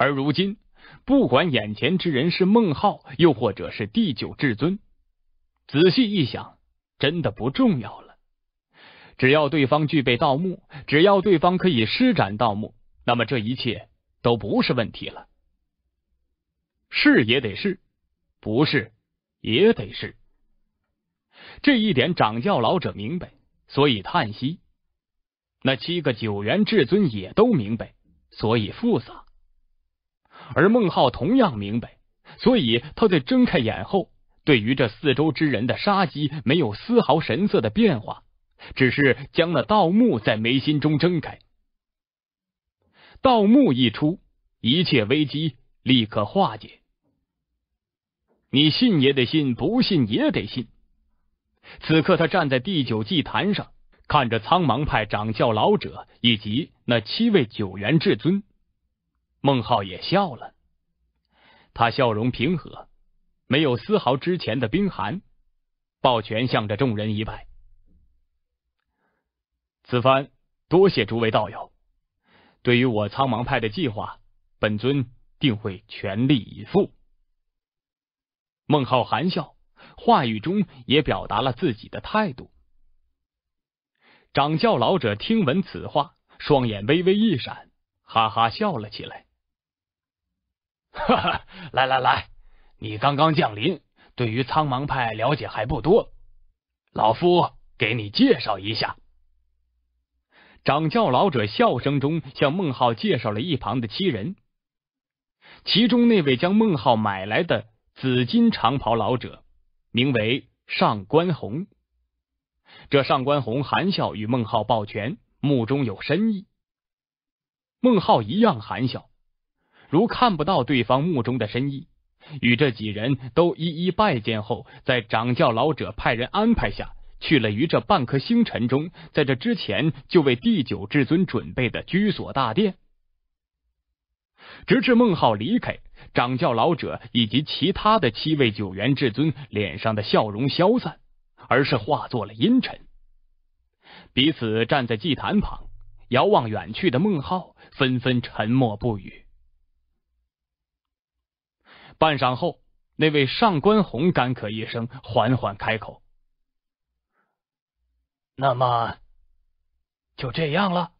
而如今，不管眼前之人是孟浩，又或者是第九至尊，仔细一想，真的不重要了。只要对方具备盗墓，只要对方可以施展盗墓，那么这一切都不是问题了。是也得是，不是也得是。这一点掌教老者明白，所以叹息；那七个九元至尊也都明白，所以复杂。而孟浩同样明白，所以他在睁开眼后，对于这四周之人的杀机没有丝毫神色的变化，只是将那盗墓在眉心中睁开。盗墓一出，一切危机立刻化解。你信也得信，不信也得信。此刻，他站在第九祭坛上，看着苍茫派掌教老者以及那七位九元至尊。孟浩也笑了，他笑容平和，没有丝毫之前的冰寒，抱拳向着众人一拜：“此番多谢诸位道友，对于我苍茫派的计划，本尊定会全力以赴。”孟浩含笑。话语中也表达了自己的态度。掌教老者听闻此话，双眼微微一闪，哈哈笑了起来。哈哈，来来来，你刚刚降临，对于苍茫派了解还不多，老夫给你介绍一下。掌教老者笑声中向孟浩介绍了一旁的七人，其中那位将孟浩买来的紫金长袍老者。名为上官红，这上官红含笑与孟浩抱拳，目中有深意。孟浩一样含笑，如看不到对方目中的深意，与这几人都一一拜见后，在掌教老者派人安排下去了于这半颗星辰中，在这之前就为第九至尊准备的居所大殿，直至孟浩离开。掌教老者以及其他的七位九元至尊脸上的笑容消散，而是化作了阴沉。彼此站在祭坛旁，遥望远去的孟浩，纷纷沉默不语。半晌后，那位上官红干咳一声，缓缓开口：“那么就这样了。”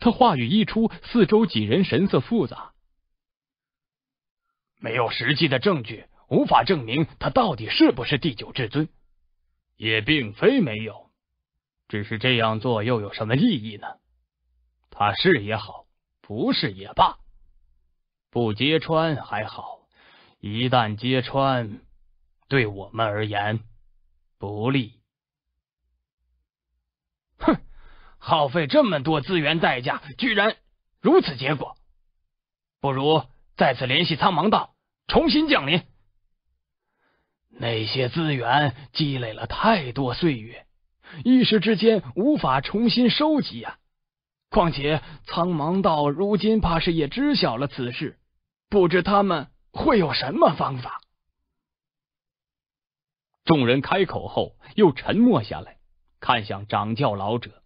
他话语一出，四周几人神色复杂。没有实际的证据，无法证明他到底是不是第九至尊。也并非没有，只是这样做又有什么意义呢？他是也好，不是也罢，不揭穿还好，一旦揭穿，对我们而言不利。哼，耗费这么多资源代价，居然如此结果，不如。再次联系苍茫道，重新降临。那些资源积累了太多岁月，一时之间无法重新收集呀。况且苍茫道如今怕是也知晓了此事，不知他们会有什么方法。众人开口后又沉默下来，看向掌教老者。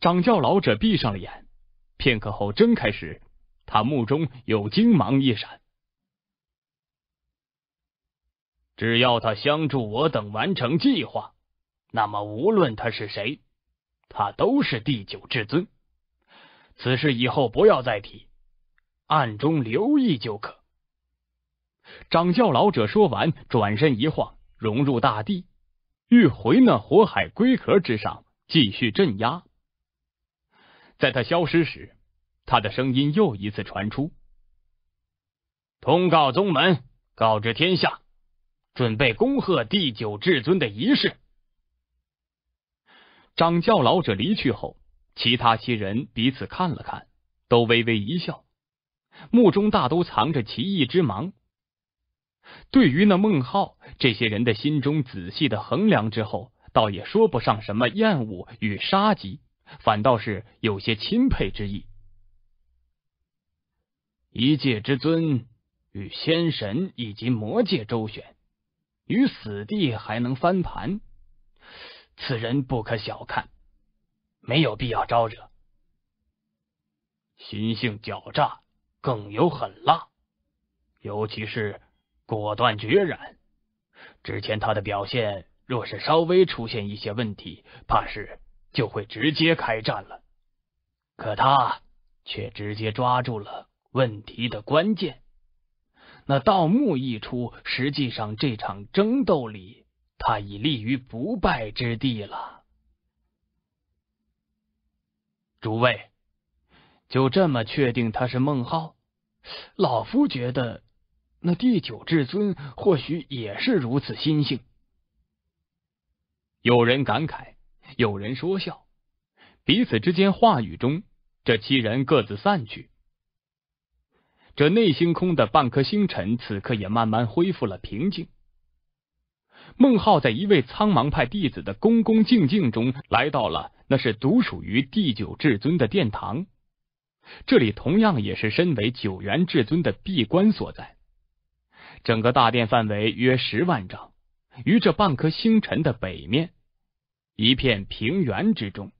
掌教老者闭上了眼，片刻后睁开时。他目中有精芒一闪，只要他相助我等完成计划，那么无论他是谁，他都是第九至尊。此事以后不要再提，暗中留意就可。掌教老者说完，转身一晃，融入大地，欲回那火海龟壳之上继续镇压。在他消失时。他的声音又一次传出：“通告宗门，告知天下，准备恭贺第九至尊的仪式。”掌教老者离去后，其他七人彼此看了看，都微微一笑，目中大都藏着奇异之芒。对于那孟浩，这些人的心中仔细的衡量之后，倒也说不上什么厌恶与杀机，反倒是有些钦佩之意。一界之尊与仙神以及魔界周旋，与死地还能翻盘，此人不可小看，没有必要招惹。心性狡诈，更有狠辣，尤其是果断决然。之前他的表现，若是稍微出现一些问题，怕是就会直接开战了。可他却直接抓住了问题的关键。那盗墓一出，实际上这场争斗里，他已立于不败之地了。诸位，就这么确定他是孟浩？老夫觉得，那第九至尊或许也是如此心性。有人感慨，有人说笑，彼此之间话语中，这七人各自散去。这内星空的半颗星辰，此刻也慢慢恢复了平静。孟浩在一位苍茫派弟子的恭恭敬敬中，来到了那是独属于第九至尊的殿堂。这里同样也是身为九元至尊的闭关所在。整个大殿范围约十万丈，于这半颗星辰的北面，一片平原之中，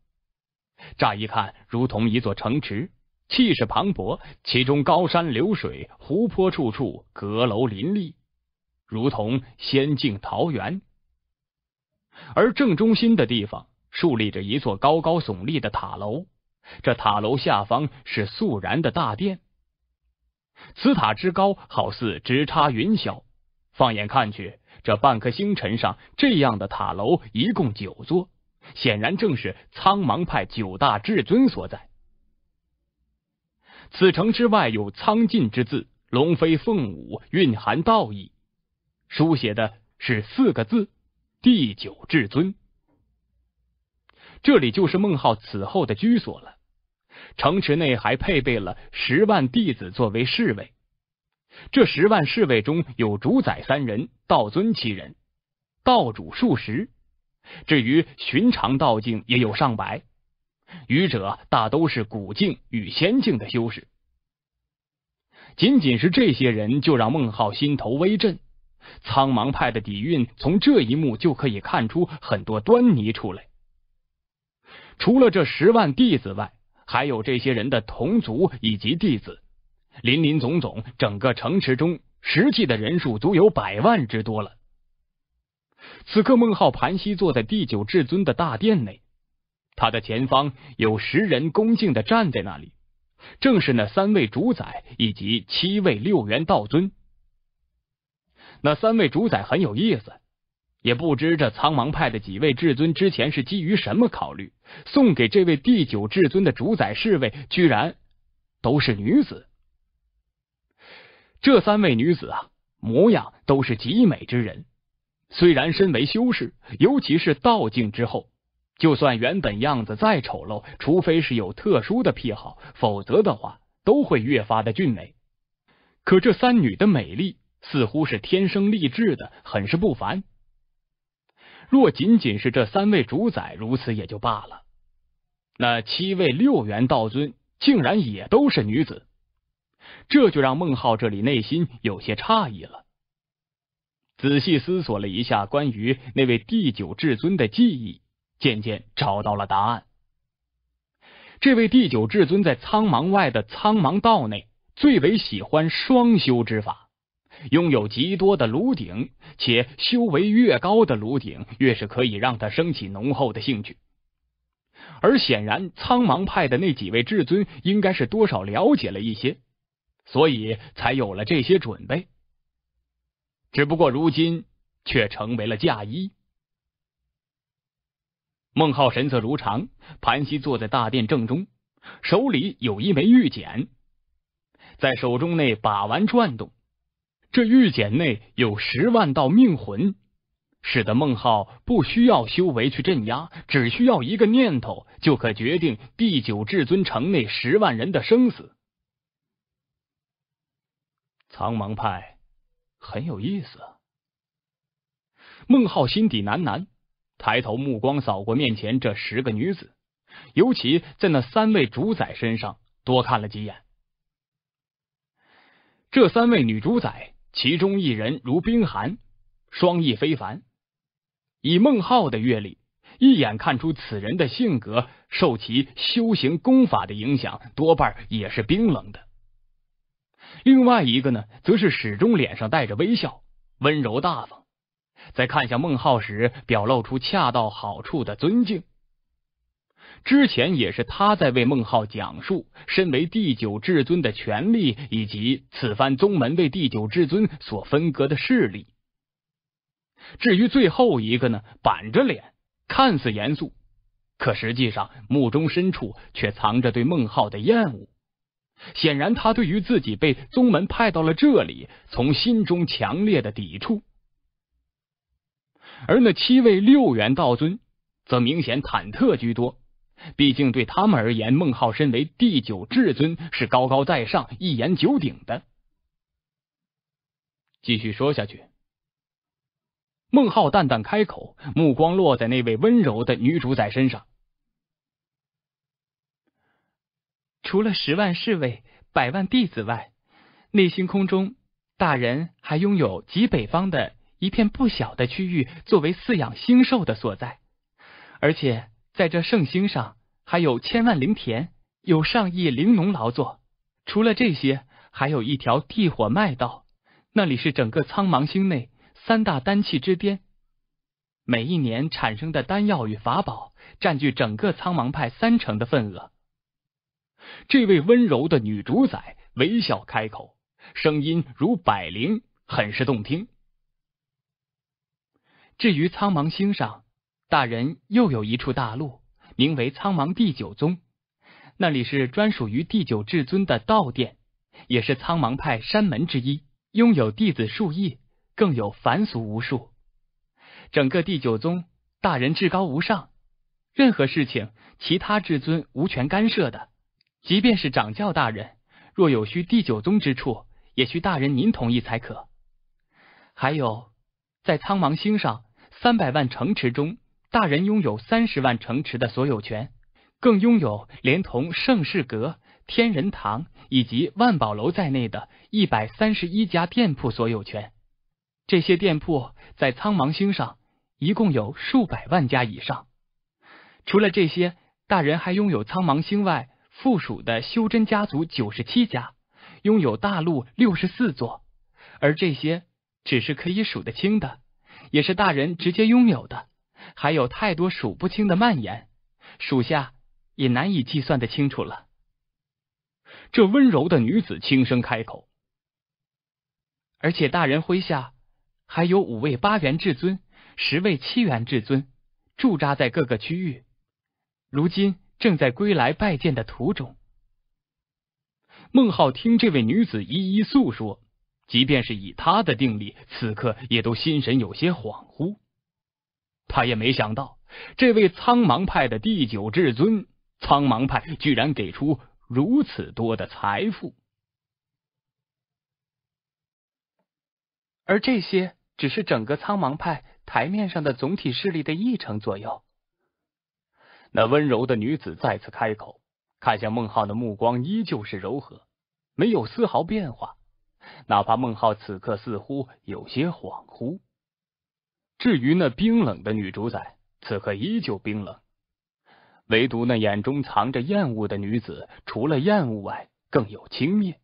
乍一看如同一座城池。气势磅礴，其中高山流水、湖泊处处，阁楼林立，如同仙境桃源。而正中心的地方，竖立着一座高高耸立的塔楼，这塔楼下方是肃然的大殿。此塔之高，好似直插云霄。放眼看去，这半颗星辰上这样的塔楼一共九座，显然正是苍茫派九大至尊所在。此城之外有“苍劲”之字，龙飞凤舞，蕴含道义。书写的是四个字：“第九至尊”。这里就是孟浩此后的居所了。城池内还配备了十万弟子作为侍卫。这十万侍卫中有主宰三人，道尊七人，道主数十。至于寻常道境，也有上百。愚者大都是古境与仙境的修士，仅仅是这些人就让孟浩心头微震。苍茫派的底蕴，从这一幕就可以看出很多端倪出来。除了这十万弟子外，还有这些人的同族以及弟子，林林总总，整个城池中实际的人数足有百万之多了。此刻，孟浩盘膝坐在第九至尊的大殿内。他的前方有十人恭敬的站在那里，正是那三位主宰以及七位六元道尊。那三位主宰很有意思，也不知这苍茫派的几位至尊之前是基于什么考虑，送给这位第九至尊的主宰侍卫居然都是女子。这三位女子啊，模样都是极美之人，虽然身为修士，尤其是道境之后。就算原本样子再丑陋，除非是有特殊的癖好，否则的话都会越发的俊美。可这三女的美丽似乎是天生丽质的，很是不凡。若仅仅是这三位主宰如此也就罢了，那七位六元道尊竟然也都是女子，这就让孟浩这里内心有些诧异了。仔细思索了一下关于那位第九至尊的记忆。渐渐找到了答案。这位第九至尊在苍茫外的苍茫道内，最为喜欢双修之法，拥有极多的炉鼎，且修为越高的炉鼎，越是可以让他升起浓厚的兴趣。而显然，苍茫派的那几位至尊应该是多少了解了一些，所以才有了这些准备。只不过如今却成为了嫁衣。孟浩神色如常，盘膝坐在大殿正中，手里有一枚玉简，在手中内把玩转动。这玉简内有十万道命魂，使得孟浩不需要修为去镇压，只需要一个念头，就可决定第九至尊城内十万人的生死。苍茫派很有意思，孟浩心底喃喃。抬头，目光扫过面前这十个女子，尤其在那三位主宰身上多看了几眼。这三位女主宰，其中一人如冰寒，双翼非凡。以孟浩的阅历，一眼看出此人的性格受其修行功法的影响，多半也是冰冷的。另外一个呢，则是始终脸上带着微笑，温柔大方，在看向孟浩时，表露出恰到好处的尊敬。之前也是他在为孟浩讲述身为第九至尊的权利，以及此番宗门为第九至尊所分割的势力。至于最后一个呢，板着脸，看似严肃，可实际上目中深处却藏着对孟浩的厌恶。显然，他对于自己被宗门派到了这里，从心中强烈的抵触。而那七位六元道尊，则明显忐忑居多。毕竟对他们而言，孟浩身为第九至尊，是高高在上、一言九鼎的。继续说下去，孟浩淡淡开口，目光落在那位温柔的女主宰身上。除了十万侍卫、百万弟子外，内星空中大人还拥有极北方的一片不小的区域，作为饲养星兽的所在，而且。在这圣星上，还有千万灵田，有上亿灵农劳作。除了这些，还有一条地火脉道，那里是整个苍茫星内三大丹气之巅。每一年产生的丹药与法宝，占据整个苍茫派三成的份额。这位温柔的女主宰微笑开口，声音如百灵，很是动听。至于苍茫星上。大人又有一处大陆，名为苍茫第九宗，那里是专属于第九至尊的道殿，也是苍茫派山门之一，拥有弟子数亿，更有凡俗无数。整个第九宗，大人至高无上，任何事情其他至尊无权干涉的。即便是掌教大人，若有需第九宗之处，也需大人您同意才可。还有，在苍茫星上三百万城池中。大人拥有三十万城池的所有权，更拥有连同盛世阁、天人堂以及万宝楼在内的一百三十一家店铺所有权。这些店铺在苍茫星上一共有数百万家以上。除了这些，大人还拥有苍茫星外附属的修真家族九十七家，拥有大陆六十四座，而这些只是可以数得清的，也是大人直接拥有的。还有太多数不清的蔓延，属下也难以计算的清楚了。这温柔的女子轻声开口，而且大人麾下还有五位八元至尊，十位七元至尊驻扎在各个区域，如今正在归来拜见的途中。孟浩听这位女子一一诉说，即便是以他的定力，此刻也都心神有些恍惚。他也没想到，这位苍茫派的第九至尊，苍茫派居然给出如此多的财富，而这些只是整个苍茫派台面上的总体势力的一成左右。那温柔的女子再次开口，看向孟浩的目光依旧是柔和，没有丝毫变化，哪怕孟浩此刻似乎有些恍惚。至于那冰冷的女主宰，此刻依旧冰冷，唯独那眼中藏着厌恶的女子，除了厌恶外，更有轻蔑。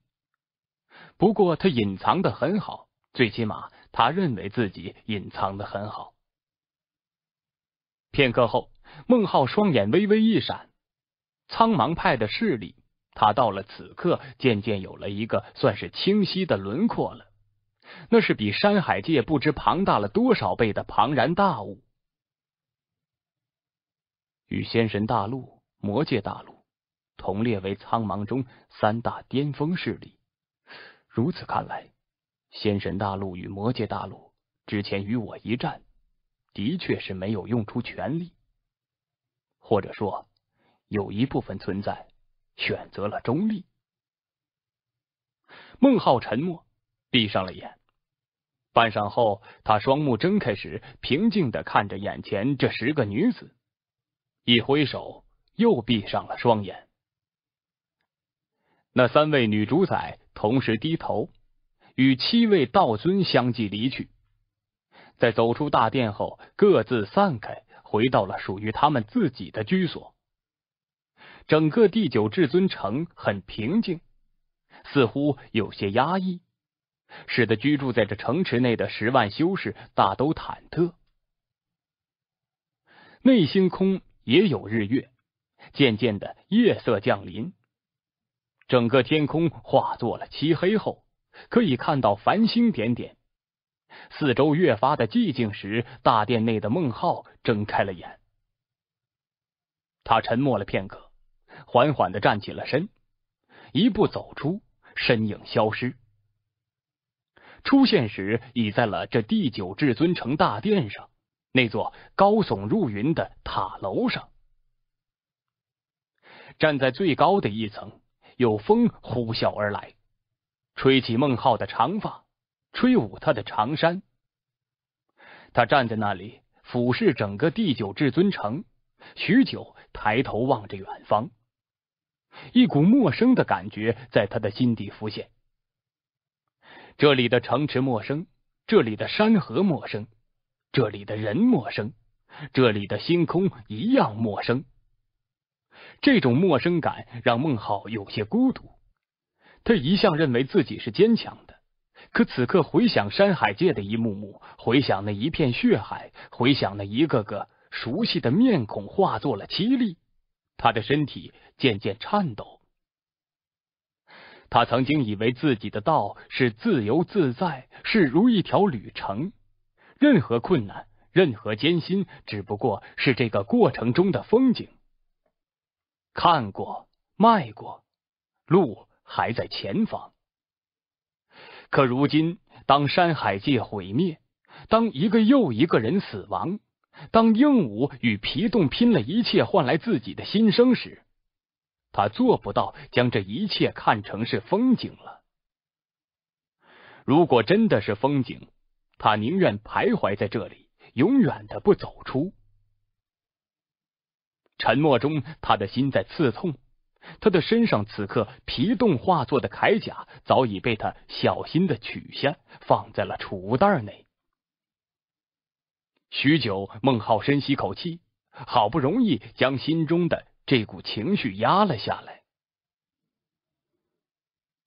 不过她隐藏的很好，最起码他认为自己隐藏的很好。片刻后，孟浩双眼微微一闪，苍茫派的势力，他到了此刻渐渐有了一个算是清晰的轮廓了。那是比山海界不知庞大了多少倍的庞然大物，与仙神大陆、魔界大陆同列为苍茫中三大巅峰势力。如此看来，仙神大陆与魔界大陆之前与我一战，的确是没有用出全力，或者说，有一部分存在选择了中立。孟浩沉默，闭上了眼。半晌后，他双目睁开时，平静的看着眼前这十个女子，一挥手，又闭上了双眼。那三位女主宰同时低头，与七位道尊相继离去。在走出大殿后，各自散开，回到了属于他们自己的居所。整个第九至尊城很平静，似乎有些压抑，使得居住在这城池内的十万修士大都忐忑。内星空也有日月，渐渐的夜色降临，整个天空化作了漆黑后，可以看到繁星点点。四周越发的寂静时，大殿内的孟浩睁开了眼。他沉默了片刻，缓缓的站起了身，一步走出，身影消失。出现时，已在了这第九至尊城大殿上那座高耸入云的塔楼上。站在最高的一层，有风呼啸而来，吹起孟浩的长发。吹舞他的长衫，他站在那里俯视整个第九至尊城，许久，抬头望着远方，一股陌生的感觉在他的心底浮现。这里的城池陌生，这里的山河陌生，这里的人陌生，这里的星空一样陌生。这种陌生感让孟浩有些孤独。他一向认为自己是坚强的。可此刻回想山海界的一幕幕，回想那一片血海，回想那一个个熟悉的面孔，化作了凄厉。他的身体渐渐颤抖。他曾经以为自己的道是自由自在，是如一条旅程，任何困难，任何艰辛，只不过是这个过程中的风景。看过，迈过，路还在前方。可如今，当山海界毁灭，当一个又一个人死亡，当鹦鹉与皮洞拼了一切换来自己的新生时，他做不到将这一切看成是风景了。如果真的是风景，他宁愿徘徊在这里，永远的不走出。沉默中，他的心在刺痛。他的身上此刻皮冻化作的铠甲早已被他小心的取下，放在了储物袋内。许久，孟浩深吸口气，好不容易将心中的这股情绪压了下来。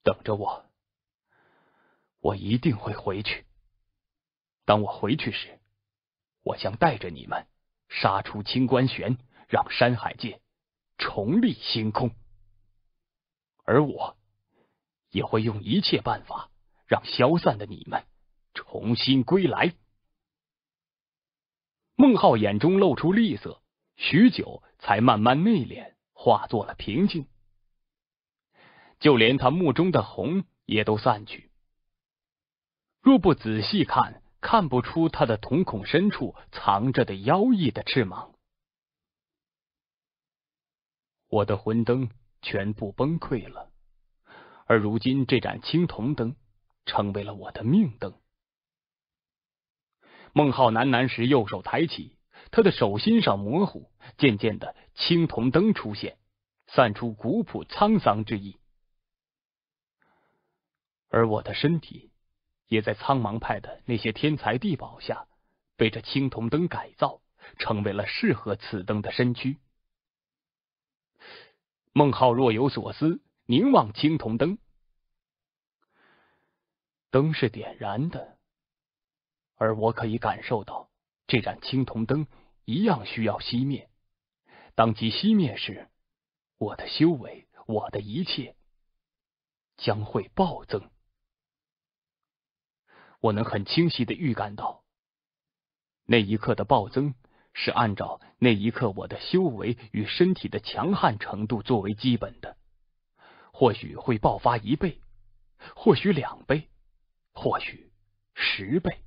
等着我，我一定会回去。当我回去时，我将带着你们杀出清关玄，让山海界重立星空。而我也会用一切办法让消散的你们重新归来。孟浩眼中露出厉色，许久才慢慢内敛，化作了平静。就连他目中的红也都散去。若不仔细看，看不出他的瞳孔深处藏着的妖异的翅膀。我的魂灯。全部崩溃了，而如今这盏青铜灯成为了我的命灯。孟浩喃喃时，右手抬起，他的手心上模糊，渐渐的青铜灯出现，散出古朴沧桑之意。而我的身体也在苍茫派的那些天才地宝下，被这青铜灯改造，成为了适合此灯的身躯。孟浩若有所思，凝望青铜灯。灯是点燃的，而我可以感受到，这盏青铜灯一样需要熄灭。当其熄灭时，我的修为，我的一切将会暴增。我能很清晰的预感到，那一刻的暴增。是按照那一刻我的修为与身体的强悍程度作为基本的，或许会爆发一倍，或许两倍，或许十倍。